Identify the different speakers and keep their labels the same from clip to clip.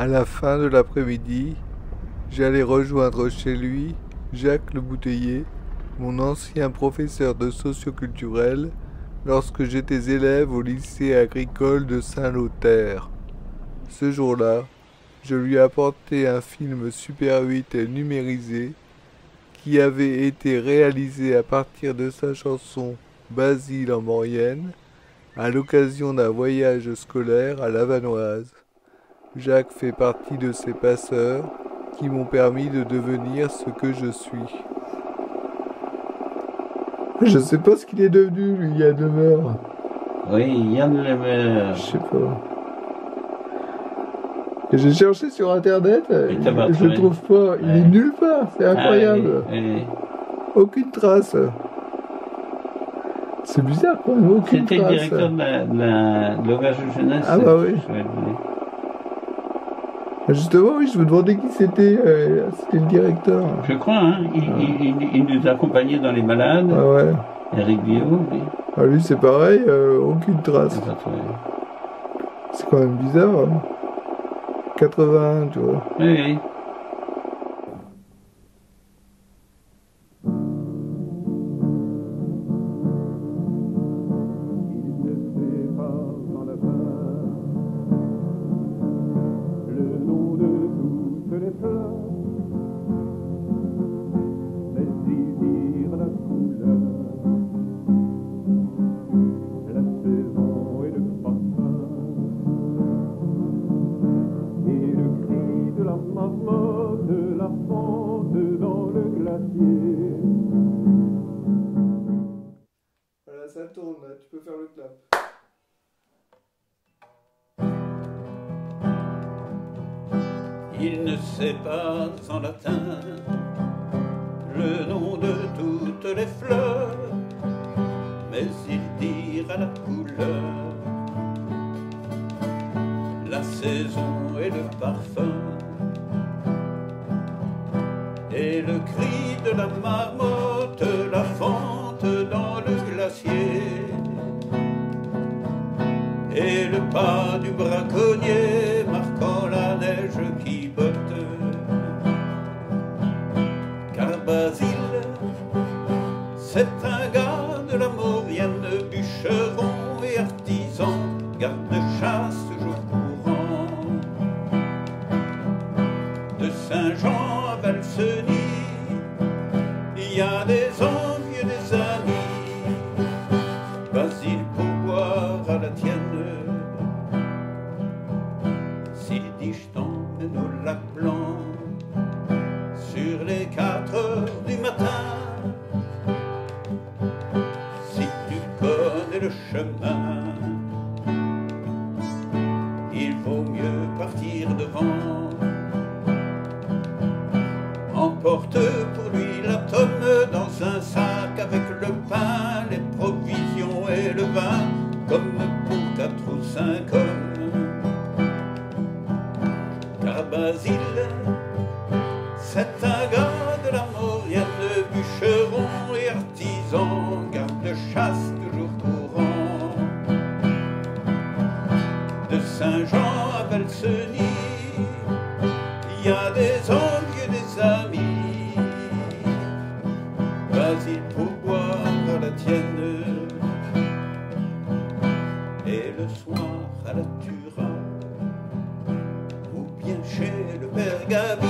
Speaker 1: À la fin de l'après-midi, j'allais rejoindre chez lui Jacques le Bouteiller, mon ancien professeur de socioculturel, lorsque j'étais élève au lycée agricole de Saint-Lothaire. Ce jour-là, je lui apportais un film Super 8 numérisé qui avait été réalisé à partir de sa chanson Basile en Maurienne à l'occasion d'un voyage scolaire à Lavanoise. Jacques fait partie de ces passeurs qui m'ont permis de devenir ce que je suis. Je sais pas ce qu'il est devenu, lui, il y a deux heures.
Speaker 2: Oui, Yann Lemer.
Speaker 1: Je sais pas. J'ai cherché sur internet,
Speaker 2: Et t'as pas
Speaker 1: je le trouve pas. Il
Speaker 2: Ouais.
Speaker 1: est nulle part, c'est incroyable.
Speaker 2: Ah, oui, oui.
Speaker 1: Aucune trace. C'est bizarre même, aucune
Speaker 2: C'était le
Speaker 1: trace.
Speaker 2: directeur de la- de la- de l'auberge de jeunesse.
Speaker 1: Ah bah oui.
Speaker 2: Je.
Speaker 1: Justement, oui, je me demandais qui c'était. euh, c'était le directeur.
Speaker 2: Je crois, hein. Il, il- il- il nous accompagnait dans les malades.
Speaker 1: Ah ouais.
Speaker 2: Eric Bio, oui.
Speaker 1: Ah, lui, c'est pareil, euh, aucune trace. C'est quand même bizarre. hein. 81, tu vois.
Speaker 2: Oui, oui.
Speaker 3: Marmotte, la fente dans le glacier.
Speaker 1: Voilà, ça tourne, tu peux faire le clap.
Speaker 2: Il ne sait pas en latin le nom de toutes les fleurs, mais il dira la couleur, la saison et le parfum, cri de la marmotte, la fente dans le glacier et le pas du braconnier marquant la neige qui botte. Car Basile, c'est un gars de la Maurienne, bûcheron et artisan, garde-chasse jour courant. De Saint-Jean y a des envieux, des amis. Basile pour boire à la tienne. S'il dit je t'emmène au sur les quatre heures du matin. Si tu connais le chemin, il vaut mieux partir devant. Emporte pour lui la dans un sac avec le pain, les provisions et le vin, comme pour quatre ou cinq hommes. Car Basile, c'est un gars de la Maurienne, bûcheron et artisan, garde-chasse toujours courant. De Saint-Jean à Valseny, il y a des envieux, boire à la tienne. Et le soir à la Turin, ou bien chez le père Gabi,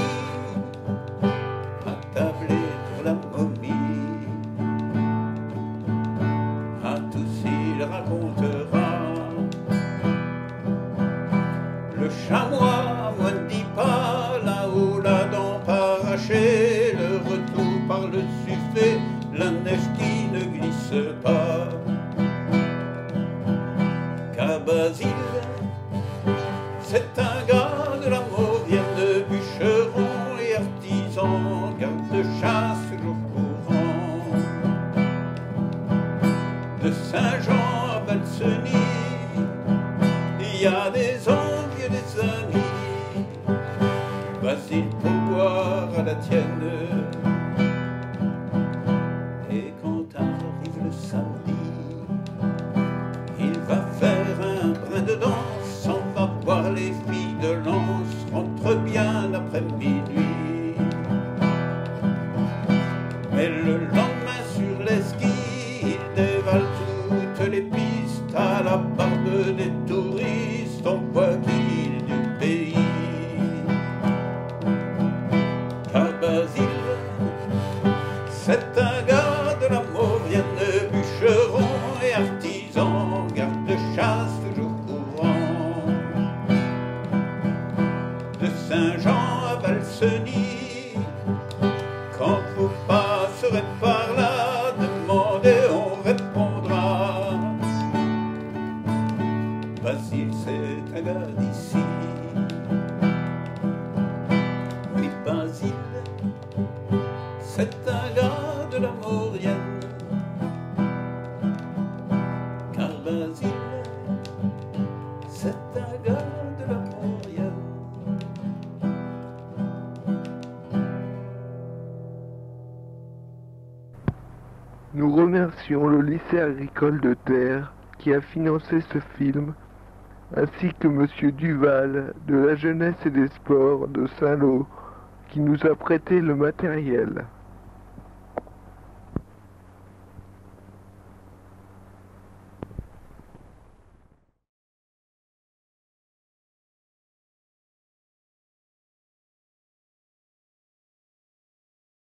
Speaker 2: attablé pour la momie. À tous il racontera le chamois, moins de dix pas, là-haut la dent parachée, le retour par-dessus fait, la neige qui ne glisse pas. Car Basile, c'est un gars de la Maurienne, bûcheron et artisan, garde-chasse toujours courant. De Saint-Jean à Valseny, il y a des envieux, des amis. Basile pour boire à la tienne. Quand vous passerez par là, demandez, on répondra. Basile, c'est un gars d'ici. Oui, Basile, c'est un gars de la Maurienne. Car Basile, c'est un
Speaker 4: le lycée agricole de Terre qui a financé ce film, ainsi que Monsieur Duval de la jeunesse et des sports de Saint-Lô qui nous a prêté le matériel.